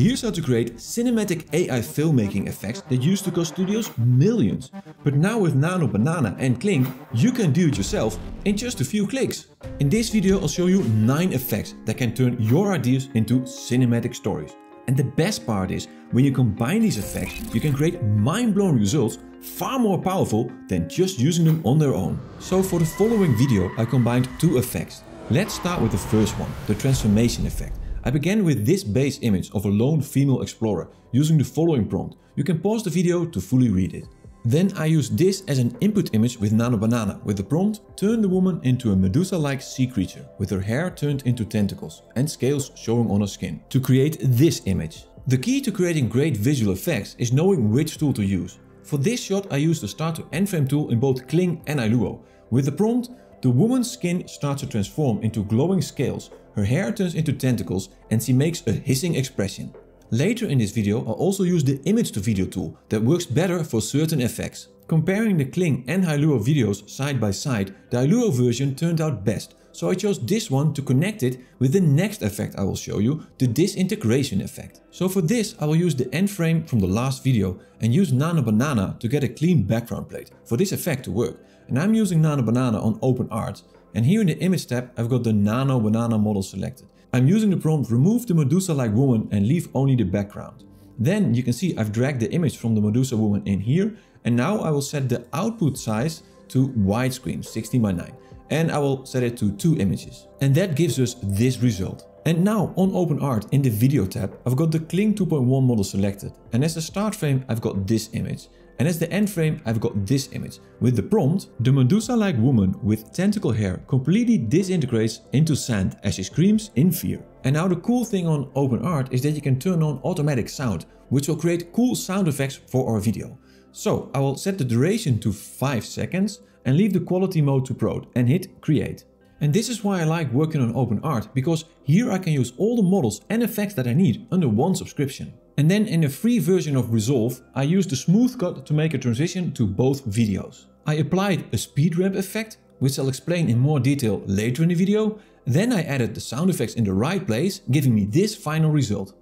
Here's how to create cinematic AI filmmaking effects that used to cost studios millions. But now with Nano Banana and Kling, you can do it yourself in just a few clicks. In this video I'll show you 9 effects that can turn your ideas into cinematic stories. And the best part is, when you combine these effects, you can create mind-blowing results far more powerful than just using them on their own. So for the following video I combined two effects. Let's start with the first one, the transformation effect. I began with this base image of a lone female explorer using the following prompt. You can pause the video to fully read it. Then I used this as an input image with Nano Banana with the prompt turn the woman into a Medusa-like sea creature with her hair turned into tentacles and scales showing on her skin to create this image. The key to creating great visual effects is knowing which tool to use. For this shot I used the start to end frame tool in both Kling and Hailuo. With the prompt, the woman's skin starts to transform into glowing scales, her hair turns into tentacles and she makes a hissing expression. Later in this video I'll also use the image to video tool that works better for certain effects. Comparing the Kling and Hailuo videos side by side, the Hailuo version turned out best, so I chose this one to connect it with the next effect I will show you, the disintegration effect. So for this I will use the end frame from the last video and use Nano Banana to get a clean background plate for this effect to work. And I'm using Nano Banana on OpenArt and here in the image tab I've got the Nano Banana model selected. I'm using the prompt remove the Medusa-like woman and leave only the background. Then you can see I've dragged the image from the Medusa woman in here and now I will set the output size to widescreen 16 by 9 and I will set it to two images. And that gives us this result. And now on OpenArt in the video tab I've got the Kling 2.1 model selected and as the start frame I've got this image and as the end frame I've got this image. With the prompt, the Medusa-like woman with tentacle hair completely disintegrates into sand as she screams in fear. And now the cool thing on OpenArt is that you can turn on automatic sound, which will create cool sound effects for our video. So I will set the duration to 5 seconds and leave the quality mode to Pro and hit create. And this is why I like working on OpenArt, because here I can use all the models and effects that I need under one subscription. And then in the free version of Resolve, I used the smooth cut to make a transition to both videos. I applied a speed ramp effect, which I'll explain in more detail later in the video. Then I added the sound effects in the right place, giving me this final result.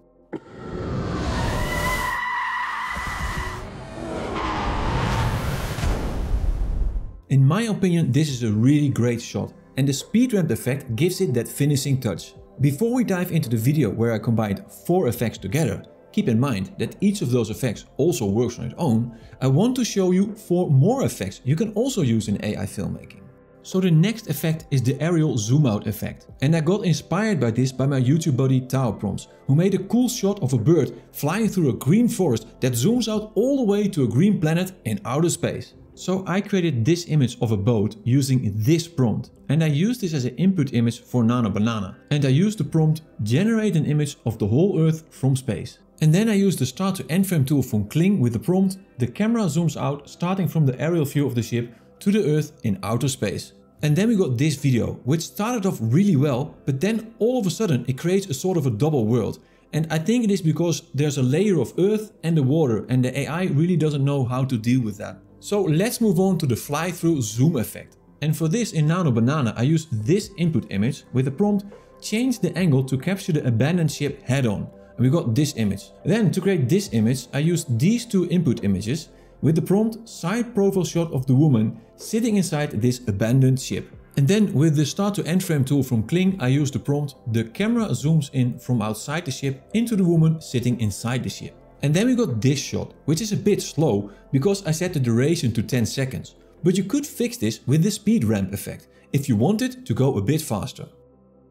In my opinion, this is a really great shot and the speed ramp effect gives it that finishing touch. Before we dive into the video where I combined 4 effects together, keep in mind that each of those effects also works on its own, I want to show you 4 more effects you can also use in AI filmmaking. So the next effect is the aerial zoom out effect. And I got inspired by this by my YouTube buddy Tao Prompts, who made a cool shot of a bird flying through a green forest that zooms out all the way to a green planet in outer space. So I created this image of a boat using this prompt and I used this as an input image for Nano Banana and I used the prompt generate an image of the whole earth from space. And then I used the start to end frame tool from Kling with the prompt the camera zooms out starting from the aerial view of the ship to the earth in outer space. And then we got this video which started off really well but then all of a sudden it creates a sort of a double world and I think it is because there's a layer of earth and the water and the AI really doesn't know how to deal with that. So let's move on to the fly-through zoom effect. And for this in Nano Banana I used this input image with the prompt change the angle to capture the abandoned ship head on. And we got this image. Then to create this image I used these two input images with the prompt side profile shot of the woman sitting inside this abandoned ship. And then with the start to end frame tool from Kling I used the prompt the camera zooms in from outside the ship into the woman sitting inside the ship. And then we got this shot, which is a bit slow because I set the duration to 10 seconds. But you could fix this with the speed ramp effect, if you wanted to go a bit faster.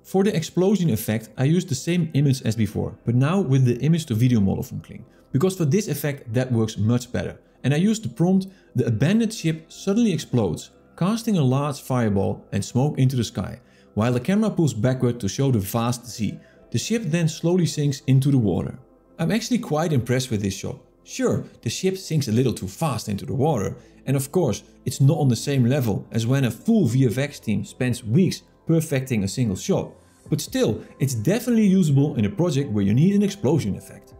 For the explosion effect I used the same image as before, but now with the image to video model from Kling. Because for this effect that works much better. And I used the prompt the abandoned ship suddenly explodes, casting a large fireball and smoke into the sky, while the camera pulls backward to show the vast sea. The ship then slowly sinks into the water. I'm actually quite impressed with this shot. Sure, the ship sinks a little too fast into the water, and of course, it's not on the same level as when a full VFX team spends weeks perfecting a single shot, but still, it's definitely usable in a project where you need an explosion effect.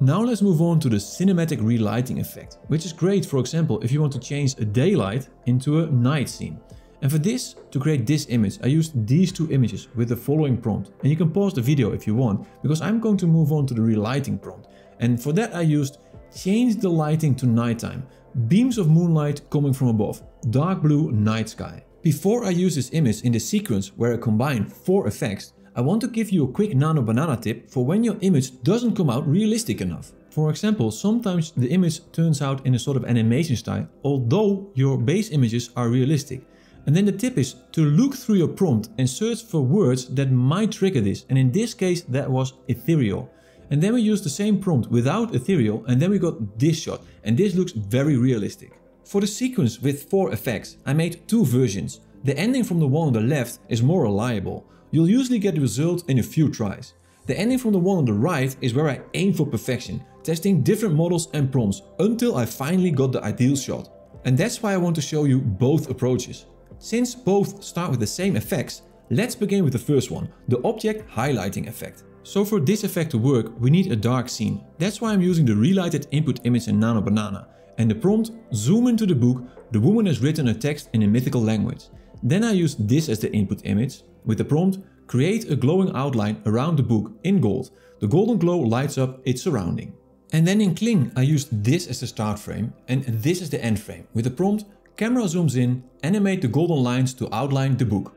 Now let's move on to the cinematic relighting effect, which is great for example if you want to change a daylight into a night scene. And for this, to create this image, I used these two images with the following prompt. And you can pause the video if you want, because I'm going to move on to the relighting prompt. And for that I used change the lighting to nighttime, beams of moonlight coming from above, dark blue night sky. Before I use this image in the sequence where I combine four effects, I want to give you a quick Nano Banana tip for when your image doesn't come out realistic enough. For example, sometimes the image turns out in a sort of animation style, although your base images are realistic. And then the tip is to look through your prompt and search for words that might trigger this. And in this case, that was ethereal. And then we used the same prompt without ethereal and then we got this shot. And this looks very realistic. For the sequence with four effects, I made two versions. The ending from the one on the left is more reliable. You'll usually get the result in a few tries. The ending from the one on the right is where I aim for perfection, testing different models and prompts until I finally got the ideal shot. And that's why I want to show you both approaches. Since both start with the same effects, let's begin with the first one, the object highlighting effect. So for this effect to work, we need a dark scene. That's why I'm using the relighted input image in Nano Banana. And the prompt, zoom into the book, the woman has written a text in a mythical language. Then I use this as the input image. With the prompt, create a glowing outline around the book in gold. The golden glow lights up its surrounding. And then in Kling, I used this as the start frame and this as the end frame. With the prompt, Camera zooms in, animate the golden lines to outline the book.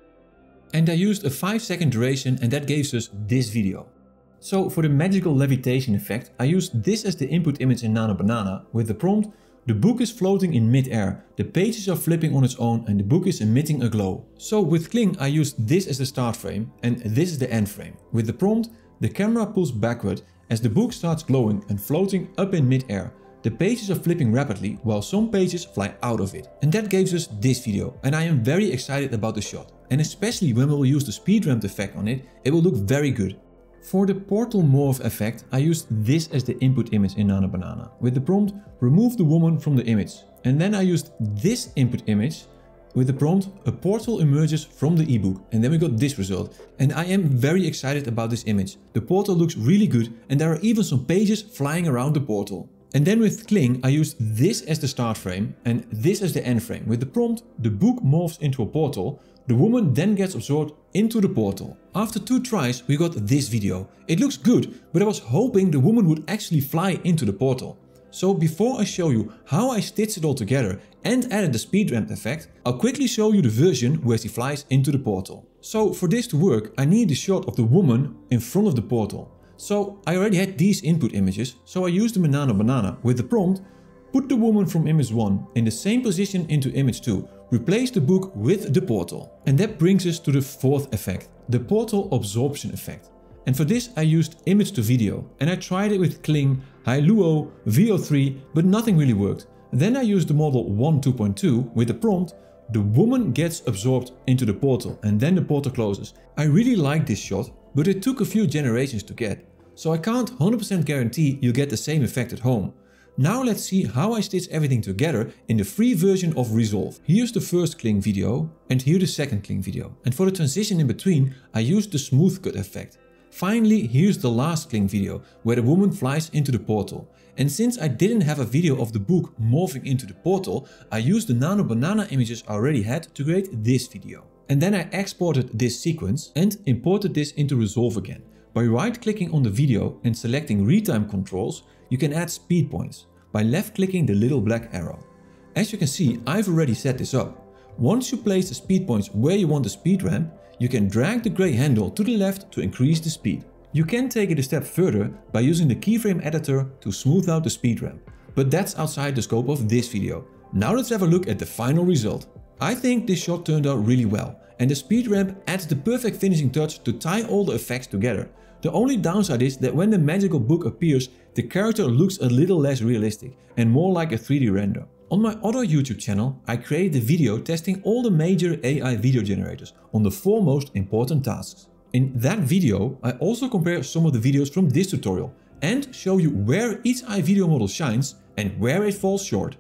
And I used a 5 second duration and that gives us this video. So for the magical levitation effect, I used this as the input image in Nano Banana with the prompt the book is floating in mid-air, the pages are flipping on its own and the book is emitting a glow. So with Kling I used this as the start frame and this is the end frame. With the prompt, the camera pulls backward as the book starts glowing and floating up in mid-air. The pages are flipping rapidly while some pages fly out of it. And that gives us this video and I am very excited about the shot. And especially when we will use the speed ramp effect on it, it will look very good. For the portal morph effect, I used this as the input image in Nano Banana. With the prompt, remove the woman from the image. And then I used this input image with the prompt, a portal emerges from the ebook and then we got this result. And I am very excited about this image. The portal looks really good and there are even some pages flying around the portal. And then with Kling, I used this as the start frame and this as the end frame. With the prompt, the book morphs into a portal. The woman then gets absorbed into the portal. After two tries, we got this video. It looks good, but I was hoping the woman would actually fly into the portal. So before I show you how I stitched it all together and added the speed ramp effect, I'll quickly show you the version where she flies into the portal. So for this to work, I need a shot of the woman in front of the portal. So I already had these input images, so I used the Nano Banana with the prompt, put the woman from image 1 in the same position into image 2, replace the book with the portal. And that brings us to the fourth effect, the portal absorption effect. And for this I used image to video and I tried it with Kling, Hailuo, Veo 3 but nothing really worked. Then I used the model Wan 2.2 with the prompt the woman gets absorbed into the portal and then the portal closes. I really like this shot, but it took a few generations to get so I can't 100% guarantee you'll get the same effect at home. Now let's see how I stitch everything together in the free version of Resolve. Here's the first Kling video and here the second Kling video. And for the transition in between I used the smooth cut effect. Finally here's the last Kling video where the woman flies into the portal. And since I didn't have a video of the book morphing into the portal, I used the Nano Banana images I already had to create this video. And then I exported this sequence and imported this into Resolve again. By right-clicking on the video and selecting retime controls, you can add speed points by left-clicking the little black arrow. As you can see, I've already set this up. Once you place the speed points where you want the speed ramp, you can drag the grey handle to the left to increase the speed. You can take it a step further by using the keyframe editor to smooth out the speed ramp, but that's outside the scope of this video. Now let's have a look at the final result. I think this shot turned out really well, and the speed ramp adds the perfect finishing touch to tie all the effects together. The only downside is that when the magical book appears, the character looks a little less realistic and more like a 3D render. On my other YouTube channel, I created a video testing all the major AI video generators on the four most important tasks. In that video, I also compare some of the videos from this tutorial and show you where each AI video model shines and where it falls short.